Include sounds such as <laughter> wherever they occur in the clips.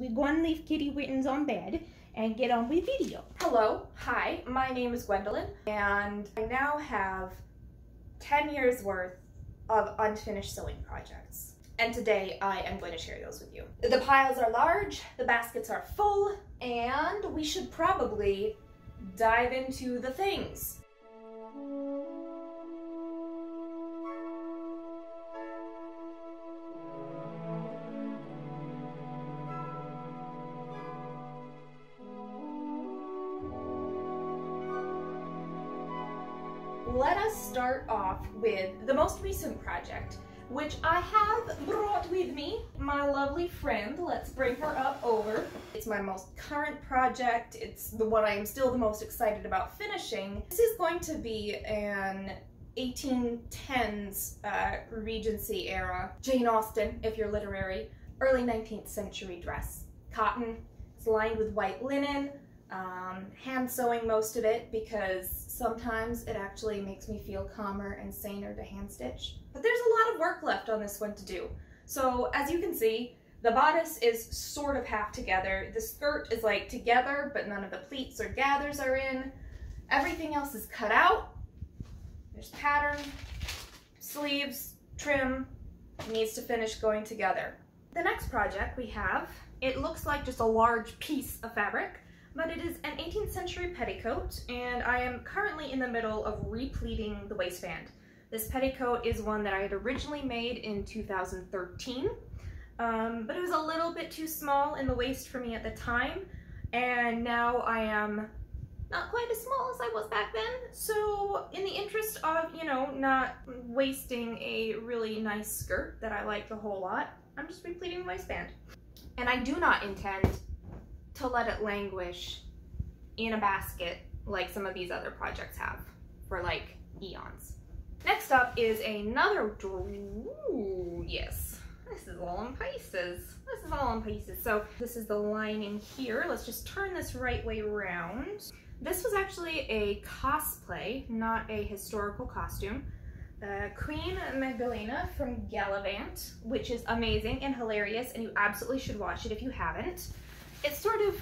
We go and leave Kitty Wittens on bed and get on with video. Hello, hi, my name is Gwendolyn, and I now have 10 years worth of unfinished sewing projects. And today I am going to share those with you. The piles are large, the baskets are full, and we should probably dive into the things. Let us start off with the most recent project, which I have brought with me. My lovely friend, let's bring her up over. It's my most current project. It's the one I am still the most excited about finishing. This is going to be an 1810s uh, Regency era, Jane Austen, if you're literary, early 19th century dress. Cotton, it's lined with white linen, um, hand sewing most of it because sometimes it actually makes me feel calmer and saner to hand stitch. But there's a lot of work left on this one to do. So as you can see, the bodice is sort of half together. The skirt is like together, but none of the pleats or gathers are in. Everything else is cut out. There's pattern, sleeves, trim, needs to finish going together. The next project we have, it looks like just a large piece of fabric but it is an 18th century petticoat and I am currently in the middle of repleating the waistband. This petticoat is one that I had originally made in 2013, um, but it was a little bit too small in the waist for me at the time, and now I am not quite as small as I was back then. So in the interest of, you know, not wasting a really nice skirt that I like a whole lot, I'm just repleating the waistband. And I do not intend to let it languish in a basket like some of these other projects have for like eons. Next up is another, ooh, yes, this is all in pieces. This is all in pieces. So this is the lining here. Let's just turn this right way around. This was actually a cosplay, not a historical costume. Uh, Queen Magdalena from Galavant, which is amazing and hilarious, and you absolutely should watch it if you haven't it's sort of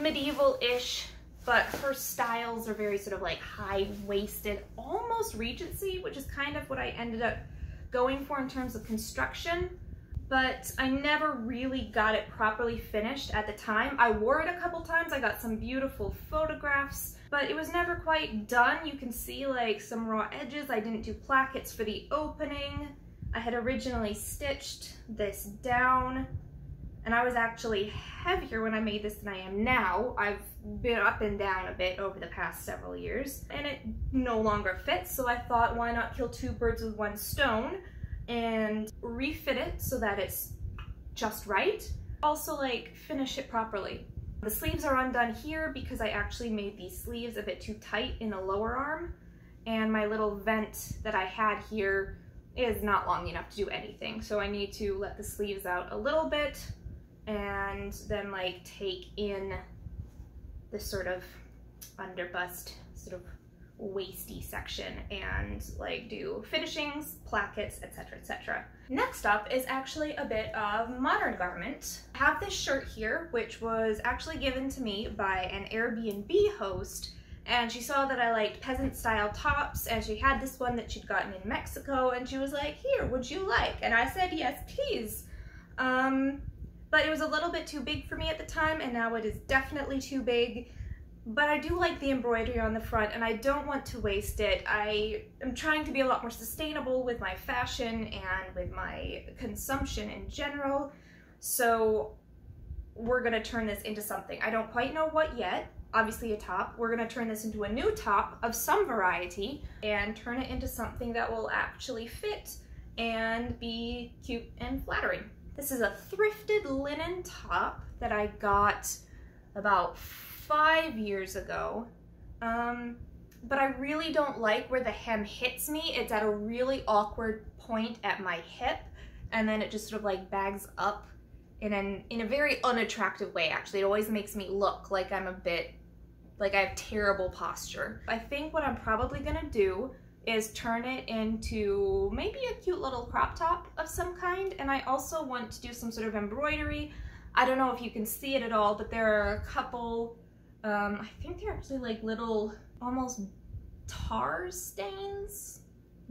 medieval-ish, but her styles are very sort of like high-waisted, almost Regency, which is kind of what I ended up going for in terms of construction. But I never really got it properly finished at the time. I wore it a couple times. I got some beautiful photographs, but it was never quite done. You can see like some raw edges. I didn't do plackets for the opening. I had originally stitched this down and I was actually heavier when I made this than I am now. I've been up and down a bit over the past several years and it no longer fits so I thought why not kill two birds with one stone and refit it so that it's just right. Also like finish it properly. The sleeves are undone here because I actually made these sleeves a bit too tight in the lower arm and my little vent that I had here is not long enough to do anything. So I need to let the sleeves out a little bit and then like take in the sort of underbust sort of waisty section and like do finishings, plackets, etc, etc. Next up is actually a bit of modern garment. I have this shirt here, which was actually given to me by an Airbnb host and she saw that I liked peasant style tops and she had this one that she'd gotten in Mexico and she was like, here, would you like? And I said, yes, please. Um, but it was a little bit too big for me at the time and now it is definitely too big. But I do like the embroidery on the front and I don't want to waste it. I am trying to be a lot more sustainable with my fashion and with my consumption in general. So we're gonna turn this into something. I don't quite know what yet, obviously a top. We're gonna turn this into a new top of some variety and turn it into something that will actually fit and be cute and flattering. This is a thrifted linen top that I got about five years ago. Um, but I really don't like where the hem hits me. It's at a really awkward point at my hip and then it just sort of like bags up in an in a very unattractive way actually. It always makes me look like I'm a bit like I have terrible posture. I think what I'm probably gonna do is turn it into maybe a cute little crop top of some kind. And I also want to do some sort of embroidery. I don't know if you can see it at all, but there are a couple, um, I think they're actually like little, almost tar stains,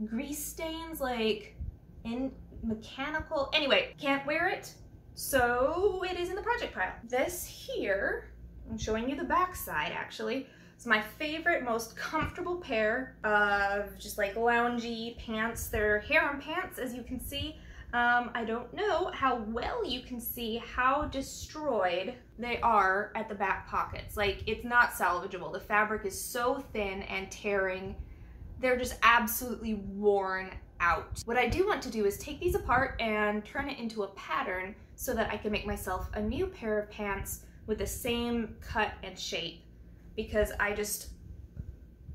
grease stains, like in mechanical. Anyway, can't wear it, so it is in the project pile. This here, I'm showing you the back side actually. It's my favorite, most comfortable pair of just like loungy pants. They're harem pants, as you can see. Um, I don't know how well you can see how destroyed they are at the back pockets. Like, it's not salvageable. The fabric is so thin and tearing. They're just absolutely worn out. What I do want to do is take these apart and turn it into a pattern so that I can make myself a new pair of pants with the same cut and shape because I just,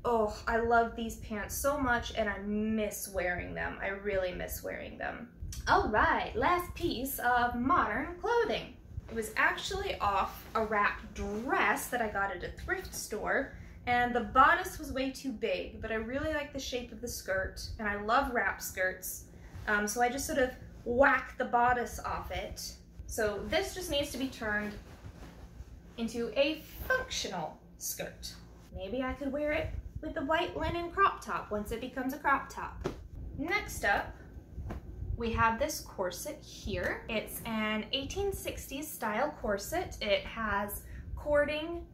oh, I love these pants so much and I miss wearing them. I really miss wearing them. All right, last piece of modern clothing. It was actually off a wrap dress that I got at a thrift store and the bodice was way too big, but I really like the shape of the skirt and I love wrap skirts. Um, so I just sort of whack the bodice off it. So this just needs to be turned into a functional skirt. Maybe I could wear it with the white linen crop top once it becomes a crop top. Next up, we have this corset here. It's an 1860s style corset. It has cording,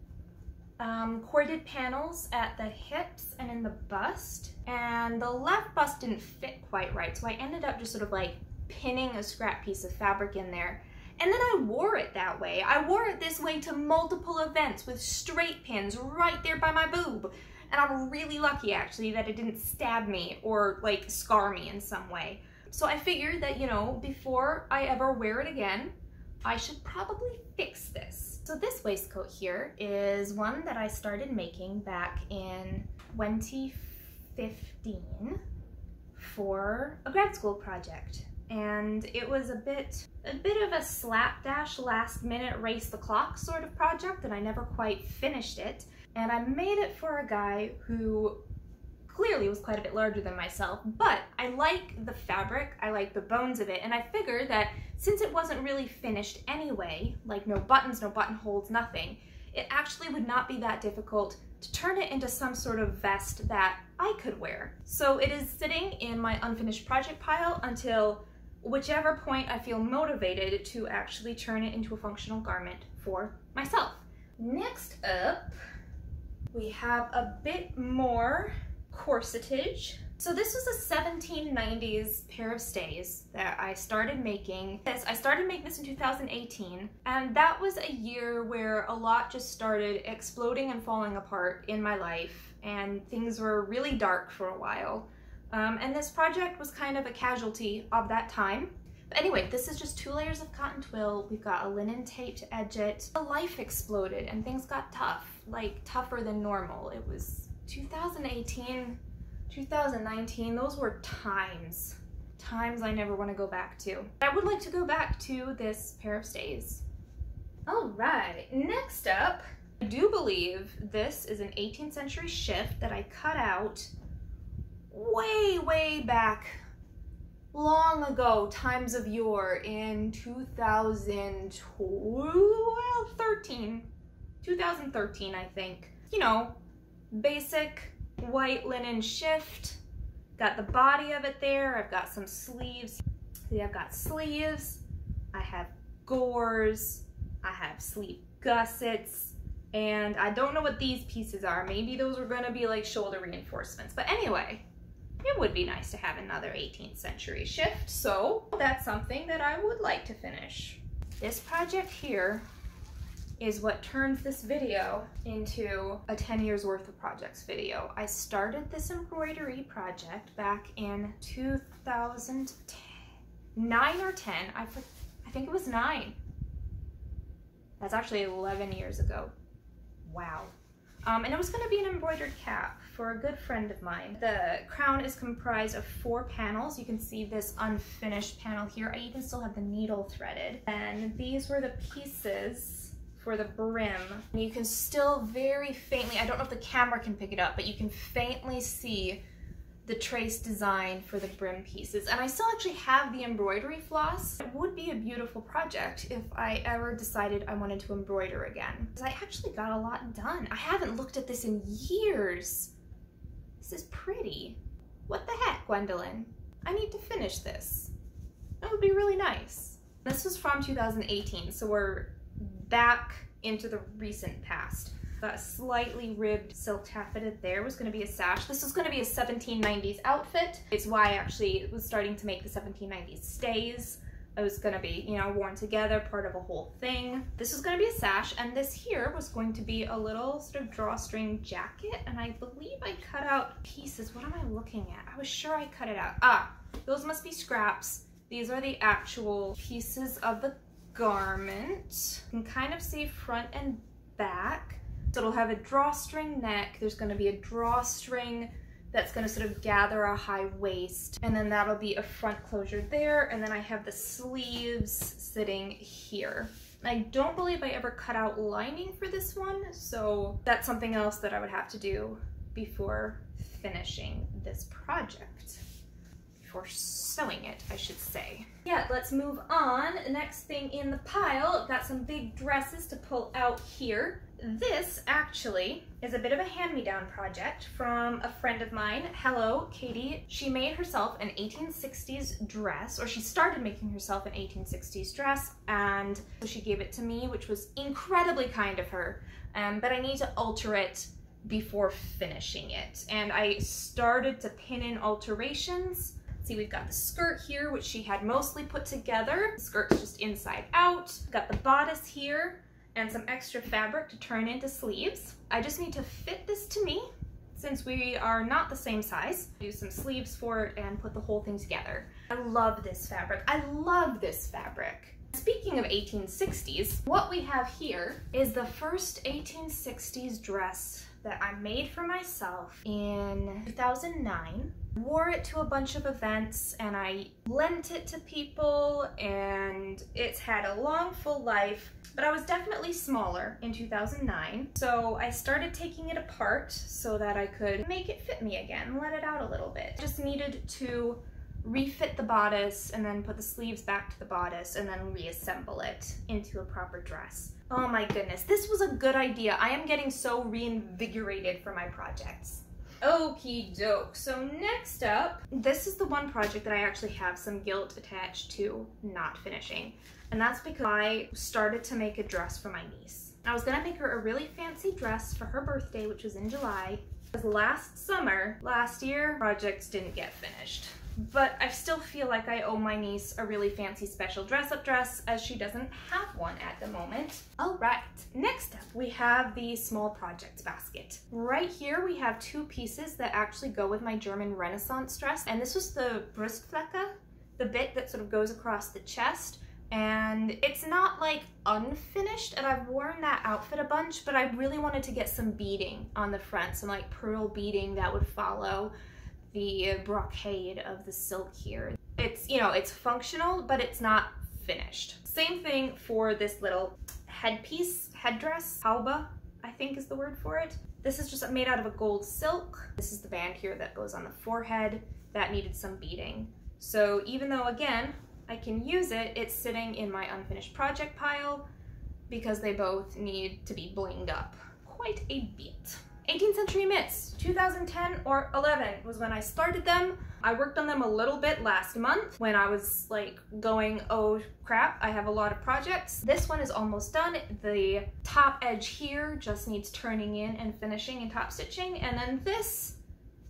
um, corded panels at the hips and in the bust. And the left bust didn't fit quite right, so I ended up just sort of like pinning a scrap piece of fabric in there. And then I wore it that way. I wore it this way to multiple events with straight pins right there by my boob. And I'm really lucky actually that it didn't stab me or like scar me in some way. So I figured that, you know, before I ever wear it again, I should probably fix this. So this waistcoat here is one that I started making back in 2015 for a grad school project. And it was a bit, a bit of a slapdash last minute race the clock sort of project and I never quite finished it. And I made it for a guy who clearly was quite a bit larger than myself, but I like the fabric, I like the bones of it, and I figured that since it wasn't really finished anyway, like no buttons, no buttonholes, nothing, it actually would not be that difficult to turn it into some sort of vest that I could wear. So it is sitting in my unfinished project pile until whichever point I feel motivated to actually turn it into a functional garment for myself. Next up, we have a bit more corsetage. So this was a 1790s pair of stays that I started making. This I started making this in 2018 and that was a year where a lot just started exploding and falling apart in my life and things were really dark for a while. Um, and this project was kind of a casualty of that time. But anyway, this is just two layers of cotton twill. We've got a linen tape to edge it. The life exploded and things got tough, like tougher than normal. It was 2018, 2019, those were times. Times I never want to go back to. I would like to go back to this pair of stays. All right, next up, I do believe this is an 18th century shift that I cut out way, way back long ago, times of yore in 2013, 2013, I think. You know, basic white linen shift. Got the body of it there. I've got some sleeves. See, I've got sleeves. I have gores. I have sleeve gussets. And I don't know what these pieces are. Maybe those are gonna be like shoulder reinforcements. But anyway, it would be nice to have another 18th century shift. So that's something that I would like to finish. This project here is what turns this video into a 10 years worth of projects video. I started this embroidery project back in 2009 or 10. I, I think it was nine. That's actually 11 years ago. Wow. Um, and it was going to be an embroidered cap for a good friend of mine. The crown is comprised of four panels. You can see this unfinished panel here. I even still have the needle threaded. And these were the pieces for the brim. You can still very faintly, I don't know if the camera can pick it up, but you can faintly see the trace design for the brim pieces. And I still actually have the embroidery floss. It would be a beautiful project if I ever decided I wanted to embroider again. I actually got a lot done. I haven't looked at this in years. This is pretty. What the heck, Gwendolyn? I need to finish this. That would be really nice. This was from 2018, so we're back into the recent past. That slightly ribbed silk taffeta there was going to be a sash. This was going to be a 1790s outfit. It's why I actually was starting to make the 1790s stays. It was to be, you know, worn together, part of a whole thing. This was to be a sash, and this here was going to be a little sort of drawstring jacket, and I believe I cut out pieces. What am I looking at? I was sure I cut it out. Ah, those must be scraps. These are the actual pieces of the garment. You can kind of see front and back. So it'll have a drawstring neck. There's to be a drawstring that's to sort of gather a high waist and then that'll be a front closure there and then I have the sleeves sitting here. I don't believe I ever cut out lining for this one so that's something else that I would have to do before finishing this project. Before sewing it, I should say. Yeah, let's move on. Next thing in the pile, got some big dresses to pull out here. This actually is a bit of a hand-me-down project from a friend of mine. Hello, Katie. She made herself an 1860s dress, or she started making herself an 1860s dress, and she gave it to me, which was incredibly kind of her. Um, but I need to alter it before finishing it. And I started to pin in alterations. See, we've got the skirt here, which she had mostly put together. The skirt's just inside out. Got the bodice here and some extra fabric to turn into sleeves. I just need to fit this to me since we are not the same size. Do some sleeves for it and put the whole thing together. I love this fabric. I love this fabric. Speaking of 1860s, what we have here is the first 1860s dress that I made for myself in 2009 wore it to a bunch of events and I lent it to people and it's had a long full life but I was definitely smaller in 2009 so I started taking it apart so that I could make it fit me again let it out a little bit. Just needed to refit the bodice and then put the sleeves back to the bodice and then reassemble it into a proper dress oh my goodness this was a good idea I am getting so reinvigorated for my projects Okie doke. So next up, this is the one project that I actually have some guilt attached to not finishing. And that's because I started to make a dress for my niece. I was gonna make her a really fancy dress for her birthday, which was in July. Because last summer, last year, projects didn't get finished but I still feel like I owe my niece a really fancy special dress-up dress as she doesn't have one at the moment. All right, next up we have the small projects basket. Right here we have two pieces that actually go with my German Renaissance dress and this was the Brustflecke, the bit that sort of goes across the chest and it's not like unfinished and I've worn that outfit a bunch but I really wanted to get some beading on the front, some like pearl beading that would follow the brocade of the silk here. It's, you know, it's functional, but it's not finished. Same thing for this little headpiece, headdress, haube, I think is the word for it. This is just made out of a gold silk. This is the band here that goes on the forehead that needed some beading. So even though, again, I can use it, it's sitting in my unfinished project pile because they both need to be blinged up quite a bit. 18th Century Mitts, 2010 or 11 was when I started them. I worked on them a little bit last month when I was like going, oh crap, I have a lot of projects. This one is almost done. The top edge here just needs turning in and finishing and top stitching. And then this,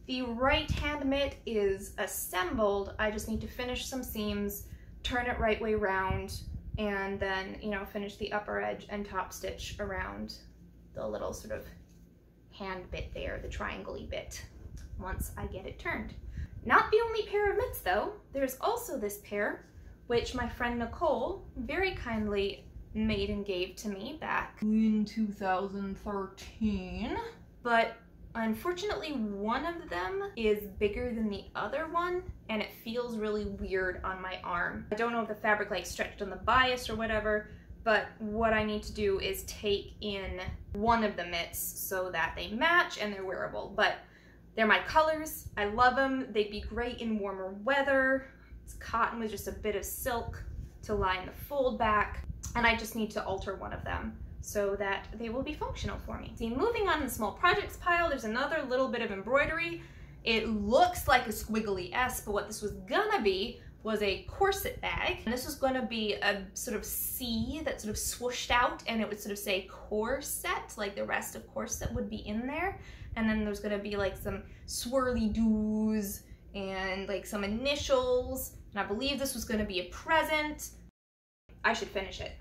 the right hand mitt is assembled. I just need to finish some seams, turn it right way round, and then, you know, finish the upper edge and top stitch around the little sort of hand bit there, the triangle bit, once I get it turned. Not the only pair of mitts though. There's also this pair, which my friend Nicole very kindly made and gave to me back in 2013. But unfortunately, one of them is bigger than the other one, and it feels really weird on my arm. I don't know if the fabric like stretched on the bias or whatever, but what I need to do is take in one of the mitts so that they match and they're wearable. But They're my colors. I love them. They'd be great in warmer weather. It's cotton with just a bit of silk to line the fold back. And I just need to alter one of them so that they will be functional for me. See, moving on in the small projects pile, there's another little bit of embroidery. It looks like a squiggly S, but what this was gonna be was a corset bag. And this was gonna be a sort of C that sort of swooshed out and it would sort of say corset, like the rest of corset would be in there. And then there's gonna be like some swirly doos and like some initials. And I believe this was gonna be a present. I should finish it.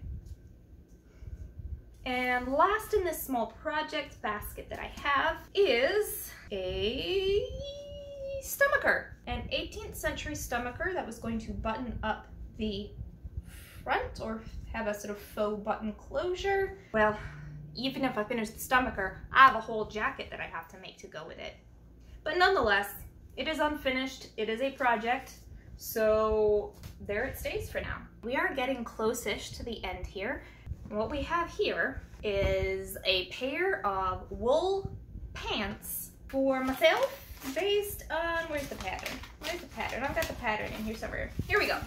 And last in this small project basket that I have is a stomacher, an 18th century stomacher that was going to button up the front or have a sort of faux button closure. Well, even if I finish the stomacher, I have a whole jacket that I have to make to go with it. But nonetheless, it is unfinished, it is a project, so there it stays for now. We are getting close-ish to the end here, what we have here is a pair of wool pants for myself based on, where's the pattern? Where's the pattern? I've got the pattern in here somewhere. Here we go.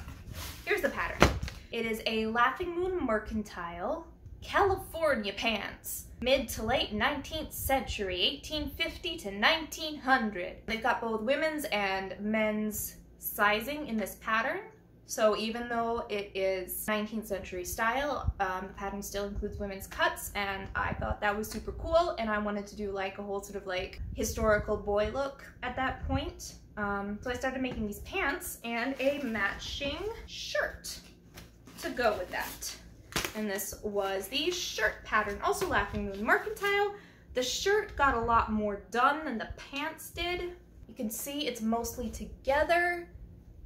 Here's the pattern. It is a Laughing Moon Mercantile California pants. Mid to late 19th century, 1850 to 1900. They've got both women's and men's sizing in this pattern. So even though it is 19th century style, um, the pattern still includes women's cuts and I thought that was super cool and I wanted to do like a whole sort of like historical boy look at that point. Um, so I started making these pants and a matching shirt to go with that. And this was the shirt pattern, also Laughing Moon Mercantile. The shirt got a lot more done than the pants did. You can see it's mostly together.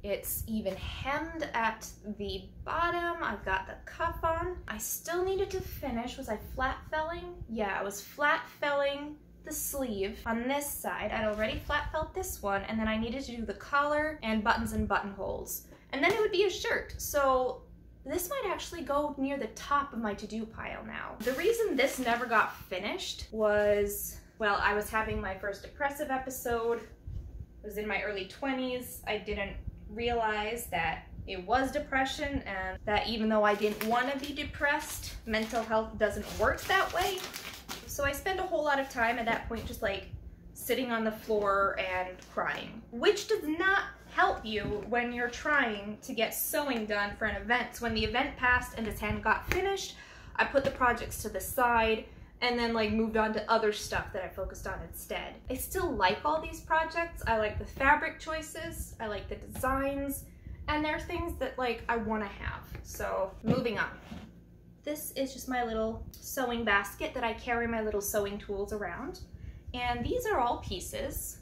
It's even hemmed at the bottom. I've got the cuff on. I still needed to finish. Was I flat felling? Yeah, I was flat felling the sleeve on this side. I'd already flat felt this one and then I needed to do the collar and buttons and buttonholes. And then it would be a shirt. So this might actually go near the top of my to-do pile now. The reason this never got finished was, well, I was having my first depressive episode. I was in my early 20s. I didn't realize that it was depression and that even though I didn't want to be depressed, mental health doesn't work that way. So I spent a whole lot of time at that point just like sitting on the floor and crying, which does not help you when you're trying to get sewing done for an event. So when the event passed and the hand got finished, I put the projects to the side and then like moved on to other stuff that I focused on instead. I still like all these projects. I like the fabric choices, I like the designs, and there are things that like I want to have. So moving on. This is just my little sewing basket that I carry my little sewing tools around. And these are all pieces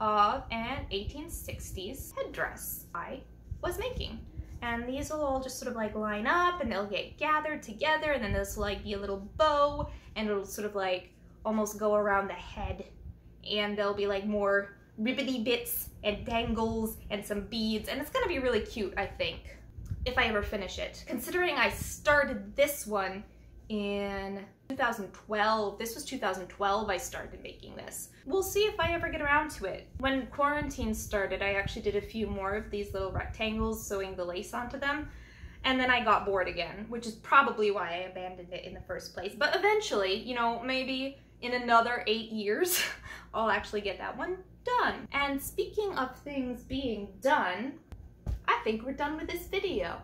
of an 1860s headdress I was making. And these will all just sort of like line up and they'll get gathered together and then this will like be a little bow and it'll sort of like almost go around the head and there'll be like more ribbity bits and dangles and some beads and it's gonna be really cute I think if I ever finish it. Considering I started this one in 2012. This was 2012 I started making this. We'll see if I ever get around to it. When quarantine started, I actually did a few more of these little rectangles, sewing the lace onto them. And then I got bored again, which is probably why I abandoned it in the first place. But eventually, you know, maybe in another eight years, <laughs> I'll actually get that one done. And speaking of things being done, I think we're done with this video.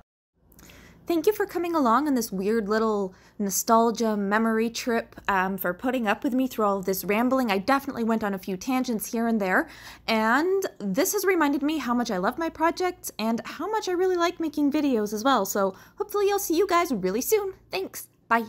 Thank you for coming along on this weird little nostalgia memory trip, um, for putting up with me through all of this rambling. I definitely went on a few tangents here and there, and this has reminded me how much I love my projects and how much I really like making videos as well. So hopefully I'll see you guys really soon. Thanks. Bye.